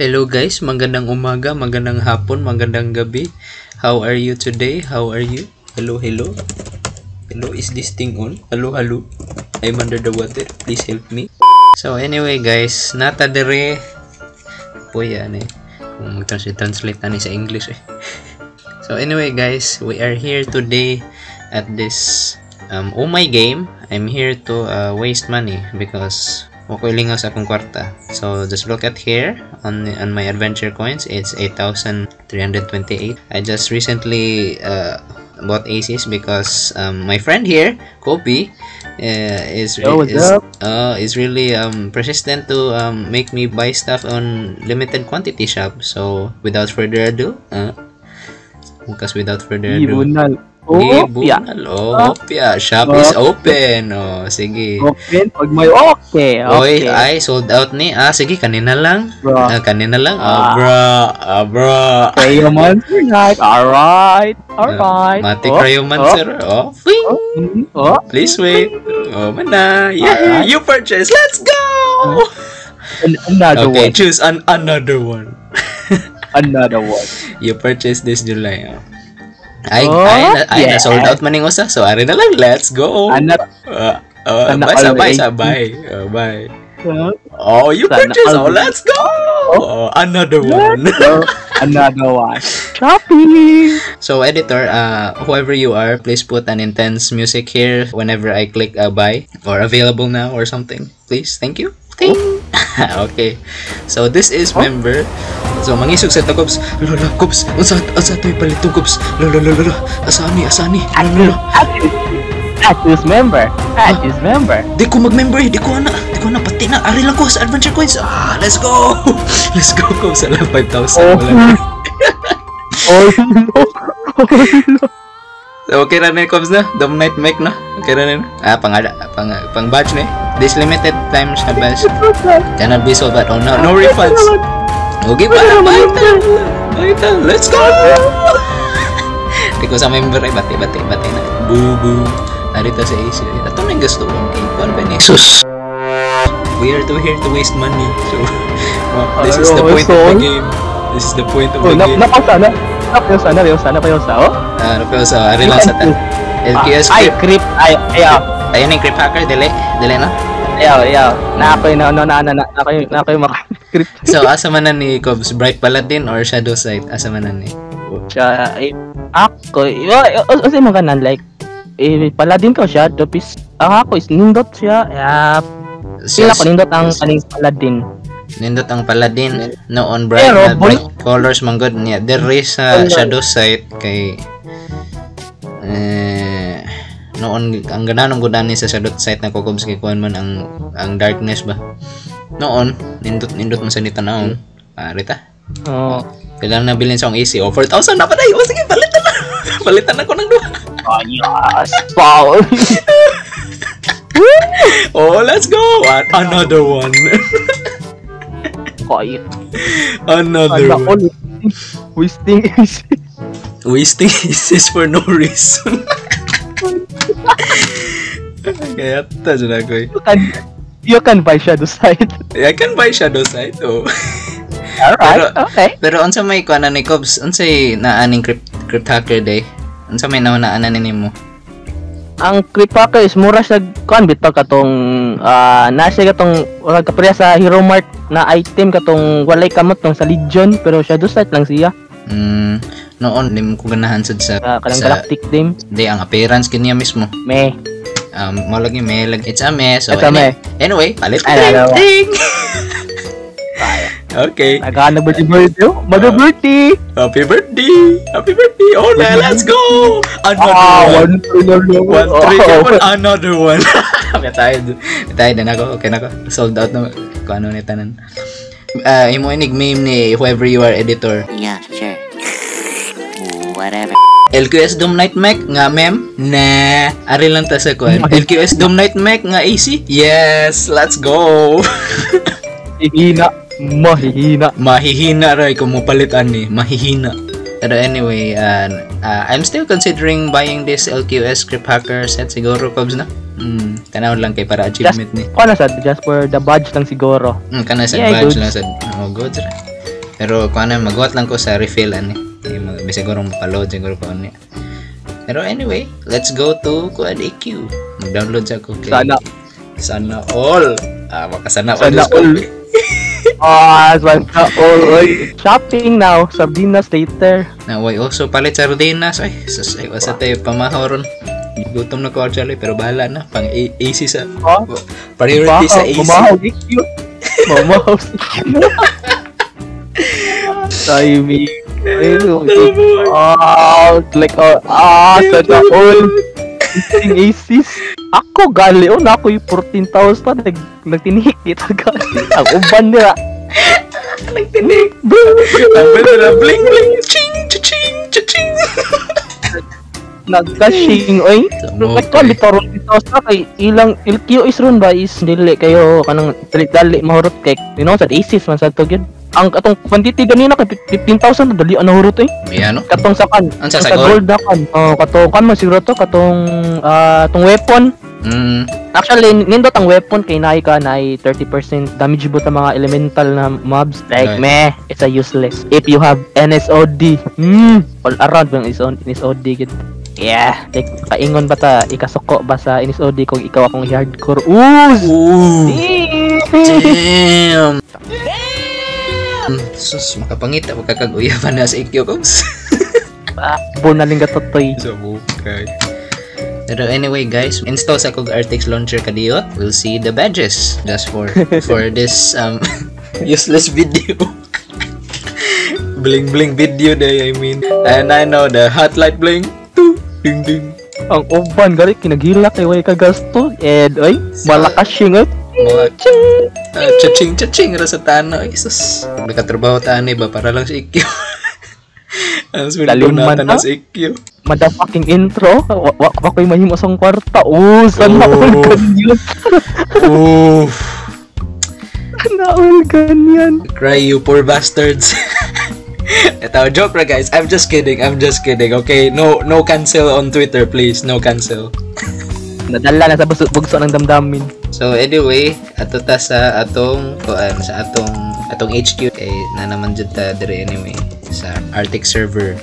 Hello guys, magandang umaga, magandang hapon, magandang gabi. How are you today? How are you? Hello, hello. Hello, is this thing on? Hello, hello. I'm under the water. Please help me. So anyway guys, nata dere. Po yan eh. Kung mag-translate na sa English eh. So anyway guys, we are here today at this um, oh my game. I'm here to uh, waste money because okay lang sa akong kwarta. So just look at here on on my adventure coins. It's 8,328. I just recently uh, bought ACs because um, my friend here, Kopi, uh, is Yo, is, uh, is really um, persistent to um, make me buy stuff on limited quantity shop. So without further ado, uh, because without further ado, Oh, yeah. Gibunal. Oh, hopya. Shop is open. Oh, sige. Open pag may okay. Oy, Okay. ay, sold out ni. Ah, sige, kanina lang. Bro. Ah, kanina lang. Ah, Ah. bro. Ah, bro. Cryomancer night. Alright. Alright. Matic Oh, Cryomancer. Oh, fing. Oh, mm, oh. Please wait. Oh, mana. Yeah, you purchase. Let's go! An- another Okay, one. choose an another one. Another one. You purchase this July. Oh. Ay, Oh, na, ay, na sold out maning usa. So, ari na lang. Let's go. Another. Uh, uh, bye, sabay, sabay. Uh, bye. Oh, you Sana purchase. Oh, let's go. Oh, another one. another one. Shopee. So editor, uh, whoever you are, please put an intense music here whenever I click uh, buy or available now or something. Please, thank you. Ting. okay. So this is member. So mangisog sa takobs. Lolo, kubs. Unsa unsa toy palitong kubs. Lolo, lolo, lolo. Asani, asani. Lolo, lolo. Atus member. Atus member. Di ko mag-member, eh. di ko ana. Di ko ana pati na. Ari lang ko sa adventure coins. Ah, let's go. let's go ko sa lang 5,000 Oh. wala. Oh no. Oh no. Okay na na Cubs na? Dom Night Mic na? Okay na na? Ah, pang, pang, pang batch eh. This limited time sa batch. Cannot be sold but oh no, no refunds. Okay pa na, baita. Baita, let's go! Di ko sa member ay bati, bati, bati na. Boo, boo. Narito sa Asia. Ito na yung gusto ko. Kuwan ba ni? We are to here to waste money. So, oh, this is the point of the game. This is the point of Oh, the na game. napausa na. Napausa na, napausa na, napausa. Oh. Ah, ano pa sa Ari lang sa ta. LQS Ay, creep. Ay, ayaw. Ayan yung Crip Hacker, dili. Dili na. Ayaw, ayaw. Na ako yung, na, na, na, na, ako yung, na ako yung creep. So, asa man na ni Cubs? Bright Paladin or Shadow Sight? Asa man na ni? Siya, ako, o sa mga kanan, like, eh, paladin ko siya, dopis, ang ako is nindot siya, yeah, sila ko nindot ang kaning paladin. Nindot ang Paladin noon bright, Pero, na bright colors man good niya. There is sa Color. Shadow Sight kay eh noon ang gananong gudani sa Shadow Sight na kukubs kay kuan man ang ang darkness ba. Noon nindot nindot man sa ni tanawon. Pare ta. Oh, Kailangan na bilhin sa akong AC. Oh, 4,000 na pa na. Oh, sige, palitan na. palitan na ko ng duha. oh yes, wow. Oh, let's go. An- Another one. Koy, Another ano ko, one. wasting is, Wasting is for no reason. Kaya ta ako eh. you can, you can buy shadow side. I can buy Shadow Sight, oh. Alright, Pero- okay. Pero unsa may kuha na ni Cubs? Unsa naaning crypt, crypt hacker day? Unsa may naunaan ni mo? Ang creep hacker is mura sa kuan bitaw katong ah nasa katong wala ka pareha sa Hero Mart na item katong walay kamot tong sa Legion pero shadow side lang siya. Mm, noon, lim ko ganahan sad sa, Uh, kanang sa galactic dim. day ang appearance kaniya mismo. Me. Um, malagi may lag it's a mess. So, It's a any- Anyway, palit ba? ting. Okay. Nagana ba birthday? oh? Mag birthday. Happy birthday! Happy birthday! Oh, na, let's go! Another Ah, one. one three na lang. One, three, Oh. one, another one. May tayo, may tayo din ako. Okay na ako. Sold out na. Kung ano ni tanan. Uh, imo inig meme ni whoever you are editor. Yeah, sure. Whatever. LQS Doom Night Mech nga mem? Nah. Ari lang ta sa kuan. LQS Doom Night Mech nga AC? Yes, let's go. Hihina. Mahihina. Mahihina ray kung mupalitan ni. Mahihina. Pero anyway, uh, uh, I'm still considering buying this LQS Script Hacker set siguro, Cubs na. Hmm, tanaw lang kay para achievement ni. Kung ano sad, just for the badge lang siguro. Hmm, kana sa Yeah, badge lang sa oh, goods ra. Pero kung ano, magwat lang ko sa refill ani. Eh, mag- siguro mapaload siguro ko niya. Pero anyway, let's go to Kuan EQ. Mag-download sa ko kay Sana. Sana all. Ah, makasana all. Sana ko. all. Ah, sana all. Oy. Shopping now. Sardinas later. Na way also palit sa Rodenas. Ay, sus, ay, wasa tayo pamahoron. Gutom na ko actually, pero bahala na. Pang A- AC sa... Ah, Priority sa AC. Mamahaw, cute. Mamahaw si Timing. Ah, like, ah, ah, sana all. Ising aces. Ako gali, na ako yung 14,000 nag, nagtinihik kita gali. Ang uban nila. Nagtinig. Ang na bling bling. Ching, ching, ching. Nagkashing, oy. Lito ron dito sa kay ilang ilkiyo is ron ba is dili kayo kanang dali dali mahurot kay you know sa aces man sa to gyud. Ang katong quantity ganina kay 15,000 na dali ana hurot eh. May ano? Katong sa kan. Ang sa gold na kan. Oh, katong kan man siguro to katong ah tong weapon. Mm, Actually nindot ang weapon kay naay ka naay 30% damage bot ang mga elemental na mobs. Like Right. meh, it's a useless. If you have NSOD, hmm, all around bang is on NSOD gid. Yeah, like kaingon ba ta ikasuko ba sa NSOD kung ikaw akong hardcore. Ooh! Ooh. Damn! Damn! Sus, makapangita magkakaguya pa na sa ikyo kogs. Bo na ling gatotoy. sa bukay. Pero anyway guys, install sa kog Artix launcher kadiyo. We'll see the badges just for for this um useless video. bling bling video day I mean. And I know the hot light bling. Tung, Ding ding. Ang uban gari kinagila kay way kagasto. And oy, malakas siya Mga uh, chaching chaching ra sa tano. Isus. Nakatrabaho tani ba para lang sa ikyo. Ang sweldo natin na? na sa ikyo. motherfucking intro. Wa wa ko'y mahimo sang kwarta. Oh, sana Oh. all ganyan. Oof. Sana all ganyan. Cry you poor bastards. Ito, joke ra guys. I'm just kidding. I'm just kidding. Okay, no no cancel on Twitter please. No cancel. Nadala na sa bugso, bugso ng damdamin. So anyway, ato ta sa atong kuan sa atong atong HQ kay na naman jud ta dire anyway sa Arctic server.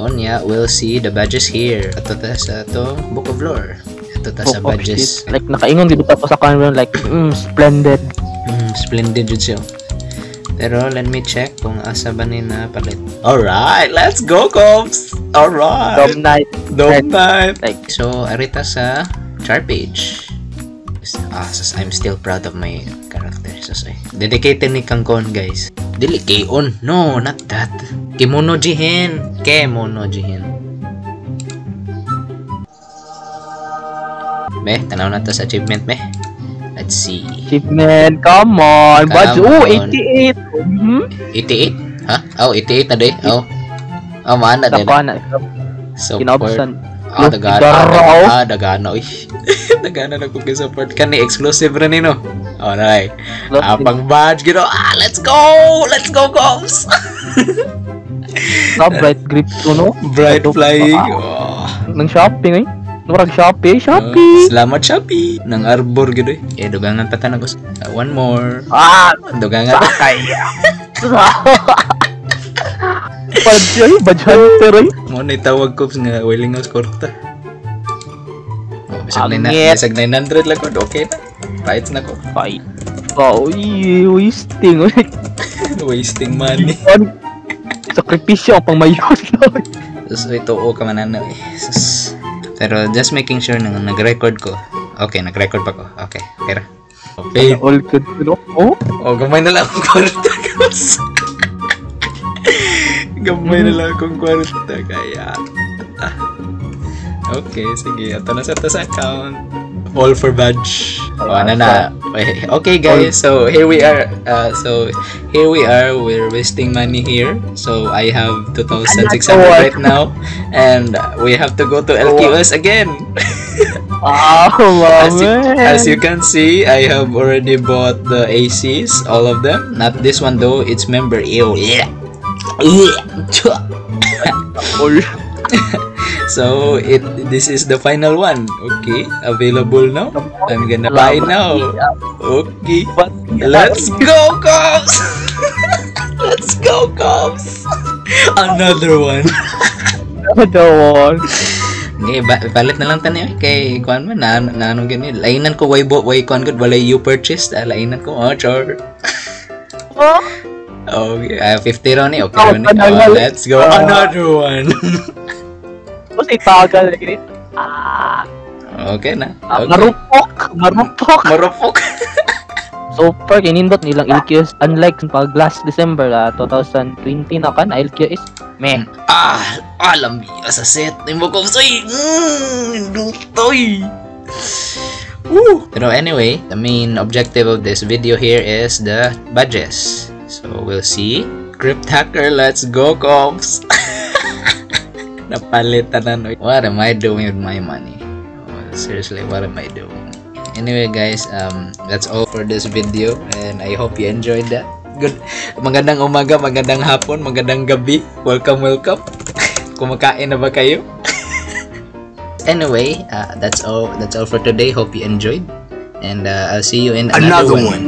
On ya, we'll see the badges here. Ato ta sa atong Book of Lore. Ato ta sa Oh, oh, badges. shit. Like nakaingon gid ko sa kanron like mm, splendid. Mm, splendid jud siya. Pero let me check kung asa ba ni na palit. Alright, let's go, Cops! Alright! Dom night. Dome night! Like So, arita sa char page. Ah, sus, I'm still proud of my character. Sus, ay. Dedicated ni Kangkon, guys. Dili K-on. No, not that. Kimono jihin. Kemono jihin. Be, tanaw na to sa achievement, be. Let's see. achievement, come on. Come Badge, oh, on. 88. Mhm. 88? Ha? Oh, 88 na day. Oh. Oh, maana Sa din. pana. Support. Ah, dagana. Ah, dagana. Uy. dagana na kung support ka ni exclusive rin ni no. Alright. Ah, pang badge gino. Ah, let's go! Let's go, Cops! Na bright grip ko no. Bright flying. pa. Oh. Nang shopping eh. Murag Shopee, Oh, Shopee. salamat, Shopee. Nang arbor gino eh. Eh, dugangan pa. Ah, one more. Ah, Dugangan. kaya. Badge ay, badge hunter eh. Mo na itawag ko nga willing house korta. Oh, bisag na Angit. bisag 900 lang ko. Okay na. Fights na ko. Fight. Oh, uy, wasting. Uy, Wasting money. sakripisyo ang pangmayon. So, ito o ka mananaw eh. Sus. Pero just making sure na nag-record ko. Okay, nag-record pa ko. Okay, okay ra. Okay. All good? Oh, Oh, gamay na lang akong kwarta. gamay na lang akong kwarta, kaya... Okay, sige. Ito na sa account. All for badge. Ano na. Okay, guys. So, here we are. Uh, so, here we are. We're wasting money here. So, I have 2,600 right now. And we have to go to LQS again. oh, As you, as you can see, I have already bought the ACs, all of them. Not this one though, it's member Ew. Yeah. So it this is the final one. Okay, available now. I'm gonna buy now. Okay, let's go, cops. Let's go, Cops! Another one. The one. Okay, ba palit na lang tani kay kuan man na, na anong gani. Lainan ko way bo way kuan gud walay you purchased. Ah, lainan ko oh char. Oh, Okay, I have 50 ron eh. Okay Oh, ron eh. Oh, let's go. Ah. Another one. o si tagal lagi. Ah, okay na. ah, Okay. marupok, marupok. Marupok. Super kinindot nilang LQS unlike pag last December ah, 2020 na kan LQS meh. ah, alam biya sa set. Nimo ko soy. Mmm, dutoy. Woo! Pero anyway, the main objective of this video here is the badges. So we'll see. Crypt hacker, let's go, cops! Napalitan na. no. What am I doing with my money? Oh, seriously, what am I doing? Anyway, guys, um, that's all for this video, and I hope you enjoyed that. Good. Magandang umaga, magandang hapon, magandang gabi. Welcome, welcome. Kumakain na ba kayo? anyway, uh, that's all. That's all for today. Hope you enjoyed, and uh, I'll see you in another, Another one. one.